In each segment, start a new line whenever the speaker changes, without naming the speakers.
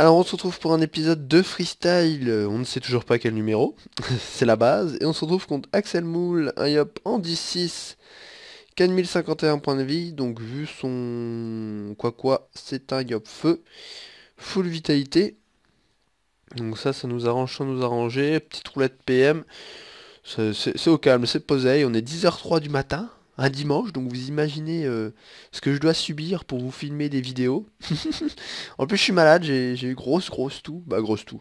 Alors on se retrouve pour un épisode de freestyle, on ne sait toujours pas quel numéro, c'est la base, et on se retrouve contre Axel Moule, un yop en 10-6, 4051 points de vie, donc vu son quoi quoi, c'est un yop feu, full vitalité, donc ça, ça nous arrange sans nous arranger, petite roulette PM, c'est au calme, c'est posé, on est 10h03 du matin, un dimanche, donc vous imaginez euh, ce que je dois subir pour vous filmer des vidéos. en plus je suis malade, j'ai eu grosse grosse tout, bah grosse tout.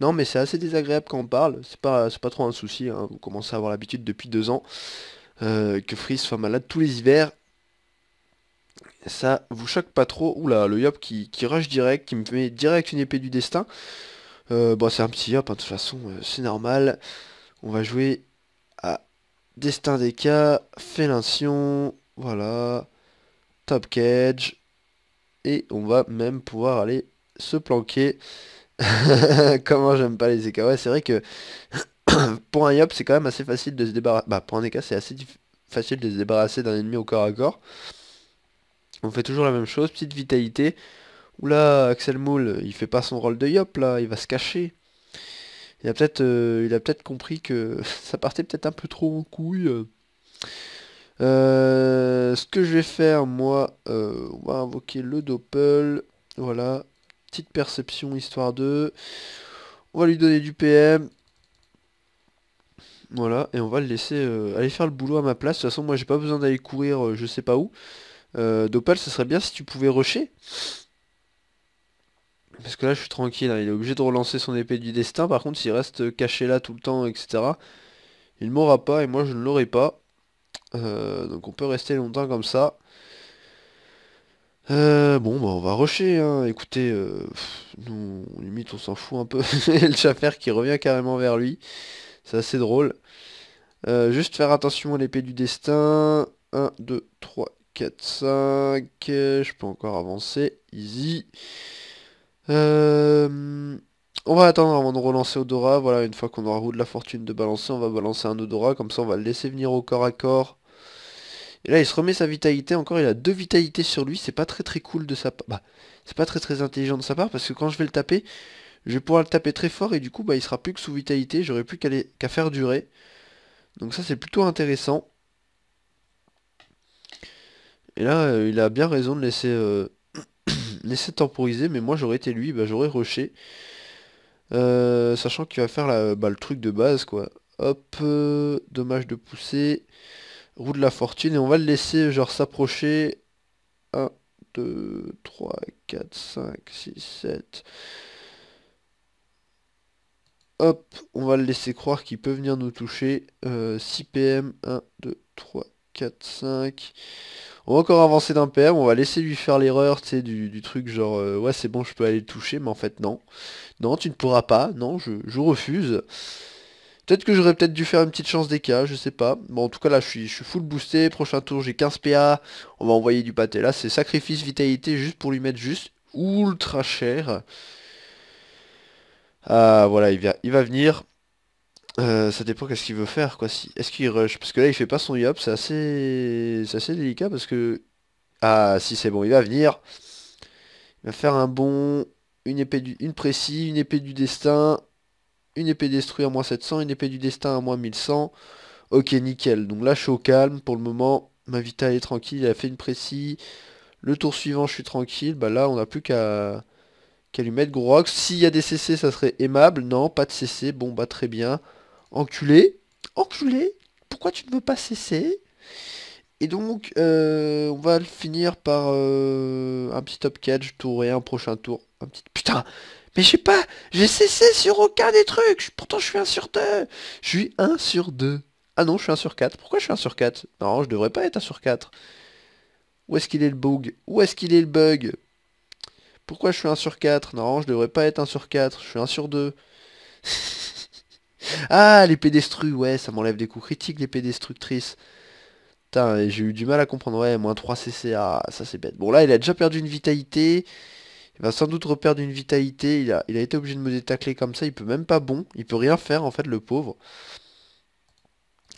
Non mais c'est assez désagréable quand on parle, c'est pas, trop un souci, hein. vous commencez à avoir l'habitude depuis deux ans euh, que Freeze soit malade tous les hivers. Ça vous choque pas trop, oula le yop qui, rush direct, qui me met direct une épée du destin. Euh, bon c'est un petit yop, hein, de toute façon c'est normal. On va jouer Destin des cas, Félation, voilà, Top Cage, et on va même pouvoir aller se planquer. Comment j'aime pas les EK. Ouais, c'est vrai que pour un Yop, c'est quand même assez facile de se débarrasser. Bah, pour un c'est assez facile de se débarrasser d'un ennemi au corps à corps. On fait toujours la même chose, petite vitalité. Oula, Axel Moule, il fait pas son rôle de Yop là, il va se cacher. Il a peut-être euh, il a peut-être compris que ça partait peut-être un peu trop en couille. Euh, ce que je vais faire, moi, euh, on va invoquer le Doppel. Voilà. Petite perception, histoire de... On va lui donner du PM. Voilà, et on va le laisser aller faire le boulot à ma place. De toute façon, moi, j'ai pas besoin d'aller courir je sais pas où. Doppel, ce serait bien si tu pouvais rusher. Parce que là, je suis tranquille. Hein. Il est obligé de relancer son épée du destin. Par contre, s'il reste caché là tout le temps, etc., il m'aura pas et moi, je ne l'aurai pas. Euh, donc on peut rester longtemps comme ça. Euh, bon, bah on va rusher. Hein. Écoutez, euh, nous, limite, on s'en fout un peu. le chaffer qui revient carrément vers lui. C'est assez drôle. juste faire attention à l'épée du destin. 1, 2, 3, 4, 5. Je peux encore avancer. Easy. Euh, on va attendre avant de relancer Odora. Voilà, une fois qu'on aura roue de la fortune de balancer, on va balancer un Odora. Comme ça, on va le laisser venir au corps à corps. Et là, il se remet sa vitalité. Encore, il a deux vitalités sur lui. C'est pas très très cool de sa part. Bah, c'est pas très très intelligent de sa part parce que quand je vais le taper, je vais pouvoir le taper très fort et du coup, bah, il sera plus que sous vitalité. J'aurai plus qu'à faire durer. Donc ça, c'est plutôt intéressant. Et là, euh, il a bien raison de laisser... Euh, laisser temporiser, mais moi j'aurais été lui, bah, j'aurais rushé. Euh, sachant qu'il va faire bah, le truc de base, quoi. Hop, euh, dommage de pousser. Roue de la fortune, et on va le laisser s'approcher. 1, 2, 3, 4, 5, 6, 7. Hop, on va le laisser croire qu'il peut venir nous toucher. 6 euh, PM, 1, 2, 3, 4, 5. On va encore avancer d'un PM, on va laisser lui faire l'erreur, tu du, truc genre, euh, ouais c'est bon, je peux aller le toucher, mais en fait non. Non, tu ne pourras pas, non, je, refuse. Peut-être que j'aurais peut-être dû faire une petite chance des cas, je sais pas. Bon, en tout cas, là, je suis, je full boosté. Prochain tour, j'ai 15 PA. On va envoyer du pâté. Là, c'est sacrifice vitalité juste pour lui mettre juste ultra cher. Ah, voilà, il, il va venir. Euh, ça dépend qu'est-ce qu'il veut faire, quoi. Si, Est-ce qu'il rush? Parce que là, il fait pas son yop, c'est assez... assez délicat parce que... Ah, si, c'est bon, il va venir. Il va faire un bon... Une épée du... Une précis, une épée du destin, une épée détruite à moins 700, une épée du destin à moins 1100. Ok, nickel. Donc là, je suis au calme. Pour le moment, ma vita est tranquille. Il a fait une précis. Le tour suivant, je suis tranquille. Bah là, on n'a plus qu'à qu'à lui mettre gros S'il y a des CC, ça serait aimable. Non, pas de CC. Bon, bah très bien. Enculé. Enculé. Pourquoi tu ne veux pas cesser? Et donc, euh, on va le finir par euh, un petit top catch, tour et un prochain tour. Un petit... Putain Mais je sais pas J'ai cessé sur aucun des trucs Pourtant, je suis 1 sur 2 Je suis 1 sur 2. Ah non, je suis 1 sur 4. Pourquoi je suis 1 sur 4 Non, je devrais pas être 1 sur 4. Où est-ce qu'il est le bug? Où est-ce qu'il est le bug? Pourquoi je suis 1 sur 4 Non, je devrais pas être 1 sur 4. Je suis 1 sur 2. Ah, l'épée destrues, ouais, ça m'enlève des coups critiques, l'épée destructrice. Putain, j'ai eu du mal à comprendre. Ouais, moins 3 CC, ah, ça c'est bête. Bon, là, il a déjà perdu une vitalité. Il va sans doute reperdre une vitalité. Il a, été obligé de me détacler comme ça. Il peut même pas bon. Il peut rien faire, en fait, le pauvre.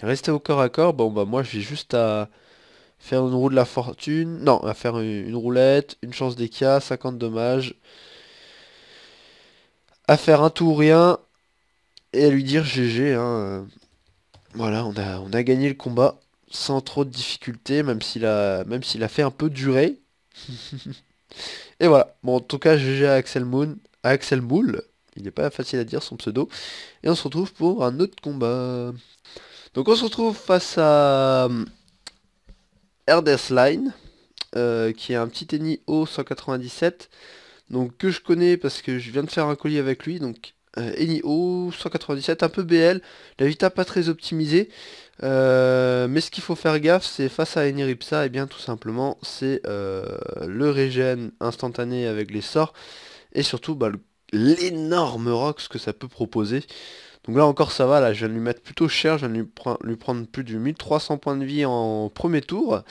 Rester au corps à corps, bon bah moi je vais juste à faire une roue de la fortune. Non, à faire une, roulette, une chance d'éclat, 50 dommages. À faire un tout ou rien. Et à lui dire GG. Hein, euh. Voilà, on a, on a gagné le combat sans trop de difficultés, même s'il a, fait un peu durer. et voilà. Bon, en tout cas, GG à Axel Moon, à Axel Moule. Il n'est pas facile à dire son pseudo. Et on se retrouve pour un autre combat. Donc on se retrouve face à Erders Line, euh, qui est un petit Eni O197. Donc que je connais parce que je viens de faire un colis avec lui. Donc euh, Eni O197, un peu BL. La Vita pas très optimisée. Euh, mais ce qu'il faut faire gaffe, c'est face à Eniripsa, et eh bien tout simplement, c'est euh, le régène instantané avec les sorts, et surtout bah, l'énorme rox que ça peut proposer. Donc là encore ça va, là je viens de lui mettre plutôt cher, je viens de lui, prendre plus de 1300 points de vie en premier tour.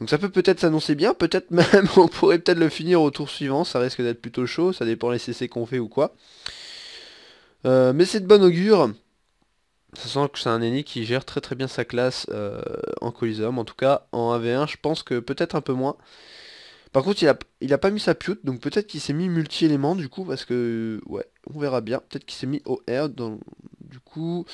Donc ça peut peut-être s'annoncer bien, peut-être même on pourrait peut-être le finir au tour suivant, ça risque d'être plutôt chaud, ça dépend les CC qu'on fait ou quoi. Euh, mais c'est de bon augure. Ça sent que c'est un ennemi qui gère très très bien sa classe euh, en Coliseum. En tout cas, en AV1, je pense que peut-être un peu moins. Par contre, il a, pas mis sa pute, donc peut-être qu'il s'est mis multi-éléments du coup, parce que, ouais, on verra bien. Peut-être qu'il s'est mis au R, donc du coup...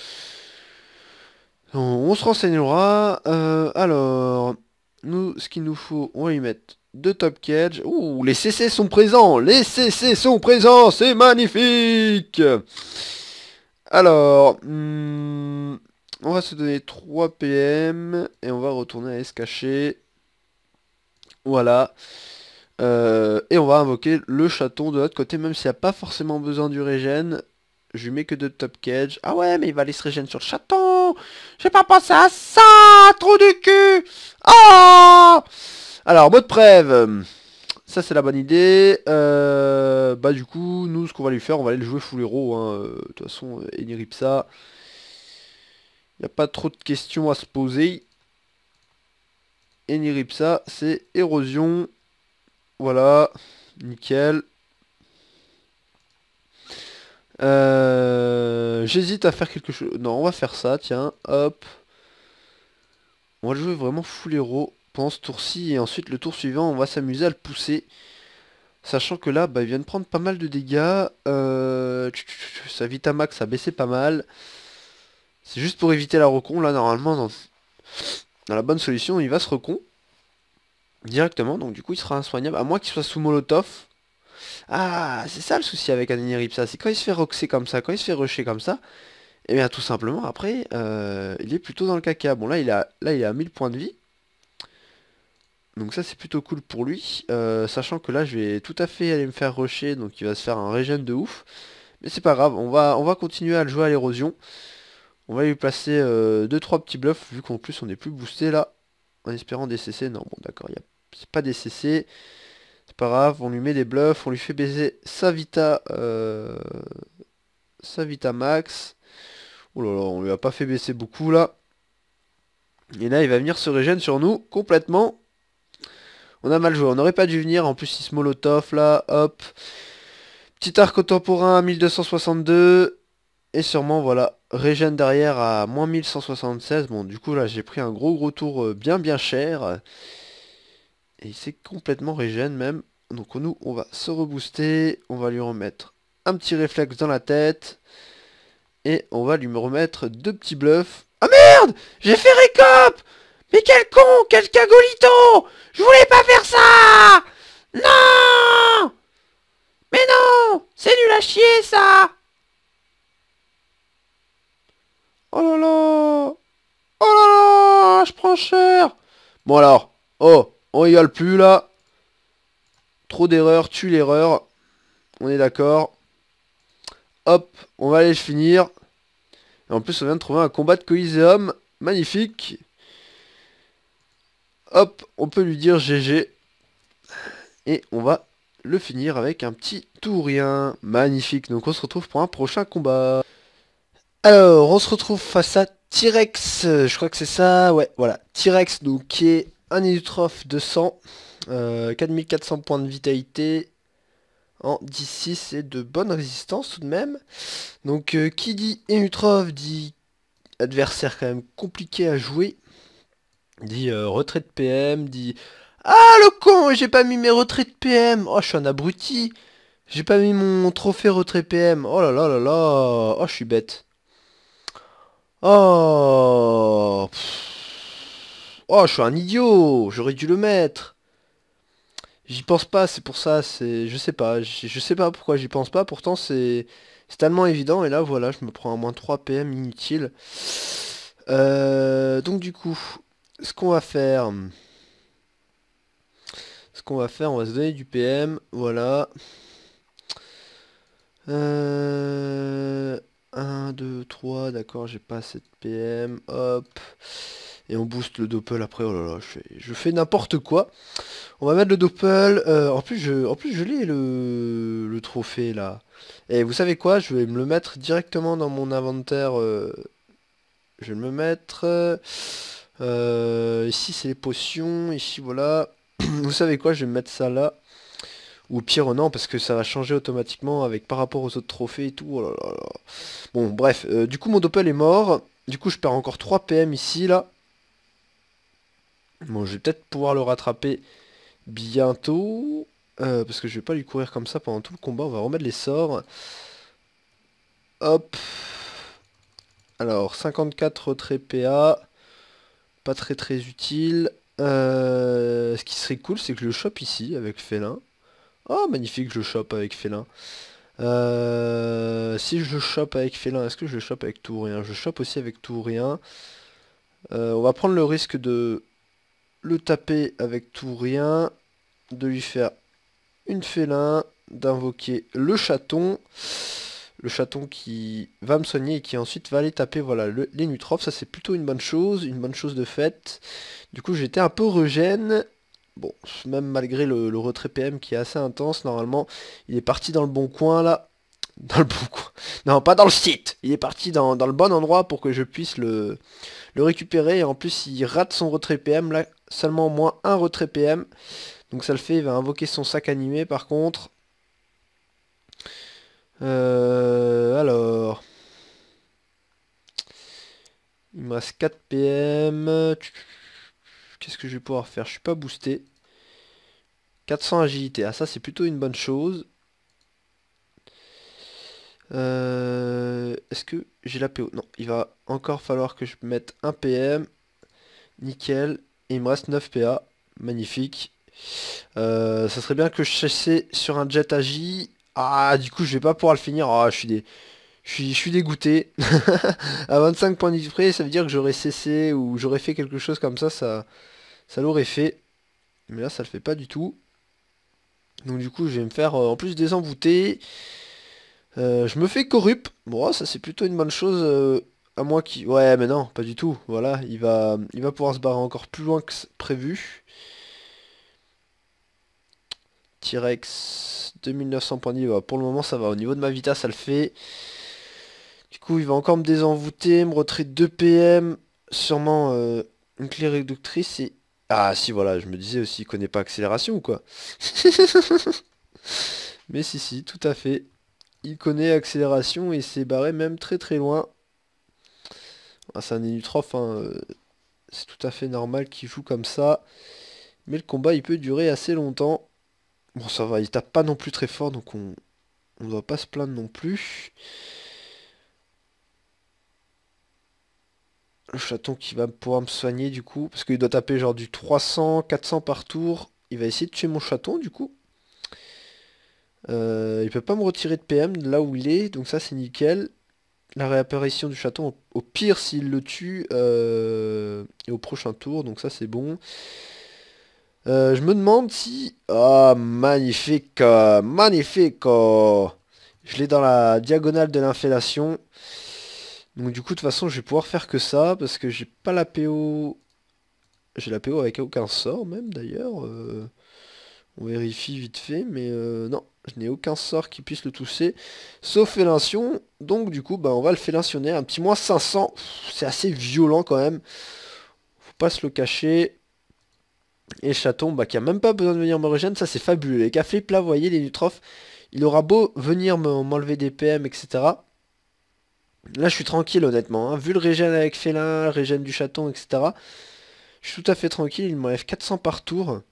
On, se renseignera. Euh, alors, nous, ce qu'il nous faut, on va y mettre deux top cage. Ouh, les CC sont présents Les CC sont présents C'est magnifique alors, hmm, on va se donner 3 PM et on va retourner à S caché. Voilà. Euh, et on va invoquer le chaton de l'autre côté, même s'il n'y a pas forcément besoin du régène. Je lui mets que de top cage. Ah ouais, mais il va aller se régène sur le chaton J'ai pas pensé à ça Trop du cul Oh Alors, mode preuve. Ça c'est la bonne idée. Euh, bah du coup, nous ce qu'on va lui faire, on va aller le jouer full héros. Hein. Euh, de toute façon, Eniripsa. Il n'y a pas trop de questions à se poser. Eniripsa, c'est érosion. Voilà. Nickel. Euh, j'hésite à faire quelque chose. Non, on va faire ça, tiens. Hop. On va le jouer vraiment full héros pendant ce tour-ci. Et ensuite, le tour suivant, on va s'amuser à le pousser. Sachant que là, bah, il vient de prendre pas mal de dégâts. Euh, sa Vitamax a baissé pas mal. C'est juste pour éviter la recon. Là, normalement, dans, la bonne solution, il va se recon. Directement. Donc du coup, il sera insoignable. À moins qu'il soit sous Molotov. Ah, c'est ça le souci avec un Eniripsa. C'est quand il se fait roxer comme ça, quand il se fait rusher comme ça. Et eh bien tout simplement, après, euh, il est plutôt dans le caca. Bon, là, il a, là, il a 1000 points de vie. Donc ça c'est plutôt cool pour lui, euh, sachant que là je vais tout à fait aller me faire rusher, donc il va se faire un régène de ouf. Mais c'est pas grave, on va, on va continuer à le jouer à l'érosion. On va lui placer 2-3 euh, petits bluffs, vu qu'en plus on est plus boosté là, en espérant des CC. Non bon d'accord, c'est pas des CC, c'est pas grave, on lui met des bluffs, on lui fait baiser sa Vita, euh, Vita max. Oh là là, on lui a pas fait baisser beaucoup là. Et là il va venir se régène sur nous complètement. On a mal joué, on n'aurait pas dû venir. En plus, il se molotov là, hop. Petit arc contemporain à 1262. Et sûrement, voilà, régène derrière à moins 1176. Bon, du coup, là, j'ai pris un gros gros tour euh, bien bien cher. Et c'est complètement régène même. Donc nous, on va se rebooster. On va lui remettre un petit réflexe dans la tête. Et on va lui remettre deux petits bluffs. Ah merde J'ai fait récop mais quel con Quel cagolito Je voulais pas faire ça Non Mais non C'est nul à chier, ça Oh là là Oh là là Je prends cher Bon alors, oh, on rigole plus, là. Trop d'erreurs, tue l'erreur. On est d'accord. Hop, on va aller le finir. Et en plus, on vient de trouver un combat de Coliseum. Magnifique. Hop, on peut lui dire GG. Et on va le finir avec un petit tourien. Magnifique. Donc on se retrouve pour un prochain combat. Alors, on se retrouve face à T-Rex. Je crois que c'est ça. Ouais, voilà. T-Rex, donc qui est un Inutroph de 100. 4400 points de vitalité. En 10-6 et de bonne résistance tout de même. Donc euh, qui dit Inutroph dit adversaire quand même compliqué à jouer. Dit euh, retrait de PM, dit Ah le con, j'ai pas mis mes retraits de PM. Oh je suis un abruti. J'ai pas mis mon trophée retrait PM. Oh là là là là. Oh je suis bête. Oh. Oh je suis un idiot. J'aurais dû le mettre. J'y pense pas, c'est pour ça, c'est. Je sais pas. Je sais pas pourquoi j'y pense pas, pourtant c'est. C'est tellement évident, et là voilà, je me prends un moins 3 PM inutile. Euh, donc du coup, ce qu'on va faire... Ce qu'on va faire, on va se donner du PM, voilà. 1, 2, 3, d'accord, j'ai pas assez de PM, hop. Et on booste le doppel après, oh là là, je fais, n'importe quoi. On va mettre le doppel, euh, en plus je, en plus je l'ai le, le trophée là. Et vous savez quoi Je vais me le mettre directement dans mon inventaire. Euh, je vais me mettre... Euh, ici c'est les potions, ici voilà. vous savez quoi Je vais me mettre ça là. Ou pire non, parce que ça va changer automatiquement avec par rapport aux autres trophées et tout. Oh bon, bref. Euh, du coup mon doppel est mort. Du coup je perds encore 3 PM ici là. Bon, je vais peut-être pouvoir le rattraper bientôt. Euh, parce que je vais pas lui courir comme ça pendant tout le combat. On va remettre les sorts. Hop. Alors, 54 retrait PA. Pas très très utile. Euh, ce qui serait cool, c'est que je le chope ici avec Félin. Oh, magnifique, je le chope avec Félin. Euh, si je le chope avec Félin, est-ce que je le chope avec tout ou rien Je chope aussi avec tout ou rien. on va prendre le risque de le taper avec tout ou rien. De lui faire une félin, d'invoquer le chaton. Le chaton qui va me soigner et qui ensuite va aller taper voilà, les nutrophes. Ça c'est plutôt une bonne chose, une bonne chose de fait. Du coup j'étais un peu regen. Bon, même malgré le, retrait PM qui est assez intense, normalement, il est parti dans le bon coin là. Dans le bon coin. Non, pas dans le site. Il est parti dans, le bon endroit pour que je puisse le, le récupérer. Et en plus, il rate son retrait PM là. Seulement moins un retrait PM. Donc ça le fait, il va invoquer son sac animé par contre. Euh, alors. Il me reste 4 PM. Qu'est-ce que je vais pouvoir faire? Je suis pas boosté. 400 agilité. Ah ça c'est plutôt une bonne chose. Euh, est-ce que j'ai la PO Non, il va encore falloir que je mette un PM. Nickel. Et il me reste 9 PA. Magnifique. Euh, ça serait bien que je chassais sur un jet agi. Ah, du coup, je vais pas pouvoir le finir. Ah, je suis des... Je suis, dégoûté. à 25 points de près, ça veut dire que j'aurais cessé ou j'aurais fait quelque chose comme ça, ça, ça l'aurait fait. Mais là, ça le fait pas du tout. Donc du coup, je vais me faire euh, en plus désenvoûter. Euh, je me fais corrupt. Bon, ça c'est plutôt une bonne chose. à moi qui... Ouais, mais non, pas du tout. Voilà, il va, il va pouvoir se barrer encore plus loin que prévu. T-Rex, 2900 points de pour le moment, ça va. Au niveau de ma vita, ça le fait. Du coup, il va encore me désenvoûter, me retraiter 2 PM. Sûrement euh, une clé réductrice. Ah si, voilà, je me disais aussi, il connaît pas accélération ou quoi? Mais si, si, tout à fait. Il connaît accélération et s'est barré même très très loin. Ah, c'est un inutrophe, hein. Euh, c'est tout à fait normal qu'il joue comme ça. Mais le combat, il peut durer assez longtemps. Bon, ça va, il tape pas non plus très fort, donc on ne doit pas se plaindre non plus. Le chaton qui va pouvoir me soigner du coup, parce qu'il doit taper genre du 300, 400 par tour. Il va essayer de tuer mon chaton du coup. Euh, il peut pas me retirer de PM là où il est, donc ça c'est nickel. La réapparition du chaton, au pire s'il le tue, euh, et au prochain tour, donc ça c'est bon. Euh, je me demande si... Ah, magnifique Magnifique Je l'ai dans la diagonale de l'infellation. Donc du coup, de toute façon, je vais pouvoir faire que ça, parce que j'ai pas la PO... J'ai la PO avec aucun sort, même, d'ailleurs. Euh, on vérifie vite fait, mais euh, non, je n'ai aucun sort qui puisse le toucher, sauf félation. Donc du coup, bah, on va le félationner. Un petit moins 500, c'est assez violent quand même. Faut pas se le cacher. Et Chaton, bah, qui a même pas besoin de venir me rejoindre, ça c'est fabuleux. Les cafés plats, vous voyez, les nutrophes, il aura beau venir m'enlever des PM, etc. Là, je suis tranquille, honnêtement. hein. Vu le régène avec félin, le régène du chaton, etc. Je suis tout à fait tranquille. Il m'enlève 400 par tour.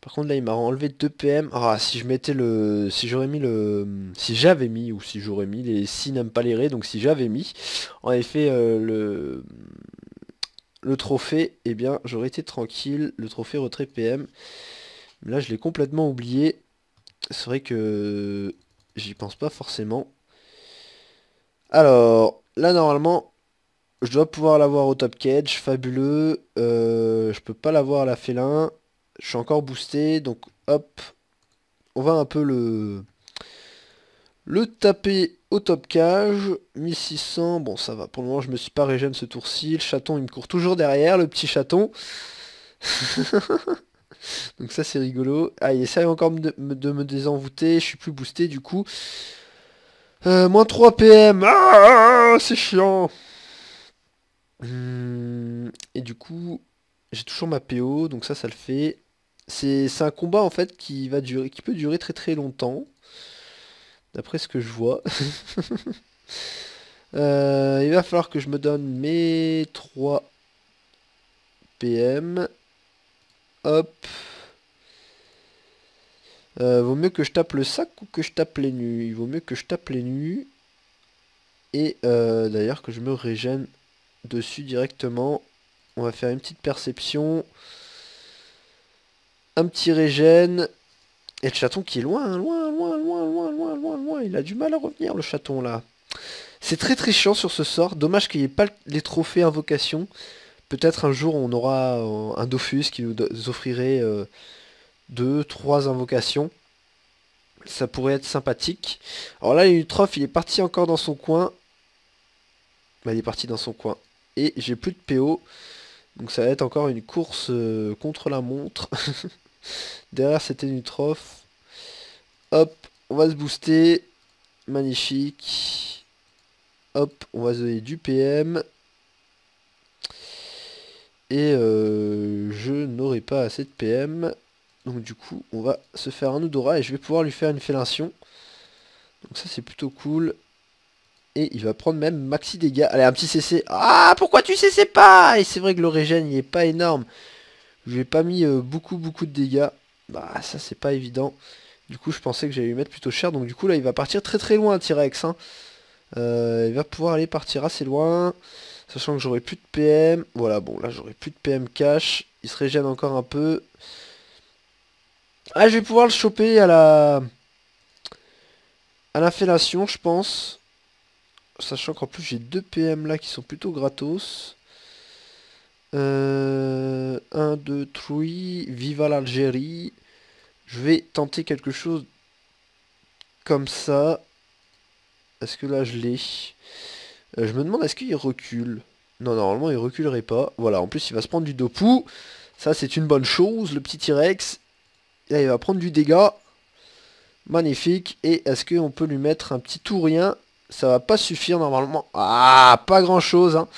Par contre, là, il m'a enlevé 2 PM. Ah, si je mettais le... Si j'aurais mis le... Si j'avais mis, ou si j'aurais mis, les si n'aiment pas les raies, donc si j'avais mis, en effet, euh, le... Le trophée, eh bien, j'aurais été tranquille. Le trophée retrait PM. Là, je l'ai complètement oublié. C'est vrai que j'y pense pas forcément. Alors, là, normalement, je dois pouvoir l'avoir au top cage. Fabuleux. Euh, je peux pas l'avoir à la félin. Je suis encore boosté. Donc, hop. On va un peu le... Le taper au top cage. 1600. Bon, ça va. Pour le moment, je me suis pas régène ce tour-ci. Le chaton, il me court toujours derrière. Le petit chaton. Donc ça c'est rigolo. Ah il essaye encore de, me désenvoûter, je suis plus boosté du coup. Euh, moins 3 PM, ah, c'est chiant. Hum, et du coup, j'ai toujours ma PO, donc ça ça le fait. C'est un combat en fait qui va durer, qui peut durer très très longtemps. D'après ce que je vois. Euh, il va falloir que je me donne mes 3 PM. Hop. Euh, vaut mieux que je tape le sac ou que je tape les nus? Il vaut mieux que je tape les nus. Et euh, d'ailleurs que je me régène dessus directement. On va faire une petite perception. Un petit régène. Et le chaton qui est loin, loin, loin, loin, loin, loin, loin, loin. Il a du mal à revenir le chaton là. C'est très très chiant sur ce sort. Dommage qu'il n'y ait pas les trophées invocation. Peut-être un jour on aura euh, un Dofus qui nous offrirait euh, deux, trois invocations. Ça pourrait être sympathique. Alors là, Utroph, il est parti encore dans son coin. Bah, il est parti dans son coin. Et j'ai plus de PO. Donc ça va être encore une course euh, contre la montre. Derrière, c'était Utroph. Hop, on va se booster. Magnifique. Hop, on va se donner du PM. Et euh, je n'aurai pas assez de PM. Donc du coup, on va se faire un Oudora et je vais pouvoir lui faire une fellation. Donc ça, c'est plutôt cool. Et il va prendre même maxi dégâts. Allez, un petit CC. Ah, pourquoi tu CC pas? Et c'est vrai que le régène, il est pas énorme. Je lui ai pas mis euh, beaucoup, beaucoup de dégâts. Bah, ça, c'est pas évident. Du coup, je pensais que j'allais lui mettre plutôt cher. Donc du coup, là, il va partir très très loin, T-Rex. Hein. Euh, il va pouvoir aller partir assez loin. Sachant que j'aurai plus de PM. Voilà, bon, là, j'aurai plus de PM cash. Il se régène encore un peu. Ah, je vais pouvoir le choper à la... À la fellation, je pense. Sachant qu'en plus, j'ai deux PM là qui sont plutôt gratos. Euh, 1, 2, 3. Viva l'Algérie. Je vais tenter quelque chose comme ça. Est-ce que là, je l'ai? Euh, Je me demande, est-ce qu'il recule? Non, normalement, il reculerait pas. Voilà, en plus, il va se prendre du Dopu. Ça, c'est une bonne chose, le petit T-Rex. Là, il va prendre du dégât. Magnifique. Et est-ce qu'on peut lui mettre un petit tout rien Ça va pas suffire normalement. Ah, pas grand-chose. Hein.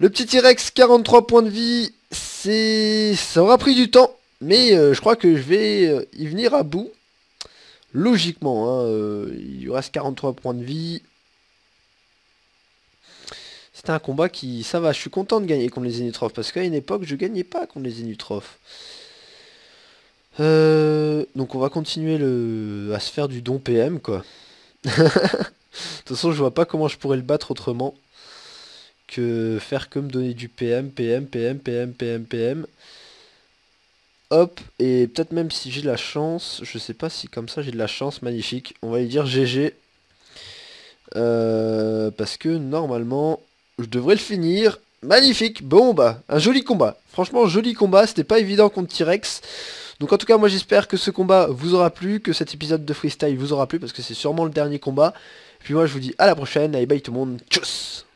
Le petit T-Rex, 43 points de vie. C'est... Ça aura pris du temps. Mais euh, je crois que je vais euh, y venir à bout. Logiquement. Hein, euh, il lui reste 43 points de vie. C'était un combat qui... Ça va, je suis content de gagner contre les Zénutrophes. Parce qu'à une époque, je gagnais pas contre les Zénutrophes. Euh, donc on va continuer le... à se faire du don PM quoi. de toute façon je vois pas comment je pourrais le battre autrement que faire que me donner du PM, PM, PM, PM, PM, PM. Hop, et peut-être même si j'ai de la chance, je sais pas si comme ça j'ai de la chance, magnifique. On va lui dire GG. Euh, parce que normalement, je devrais le finir. Magnifique, bon bah, un joli combat. Franchement, joli combat, c'était pas évident contre T-Rex. Donc en tout cas, moi j'espère que ce combat vous aura plu, que cet épisode de freestyle vous aura plu, parce que c'est sûrement le dernier combat. Puis moi je vous dis à la prochaine, allez bye tout le monde, tchuss